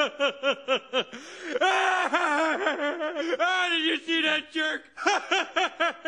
ah, did you see that jerk?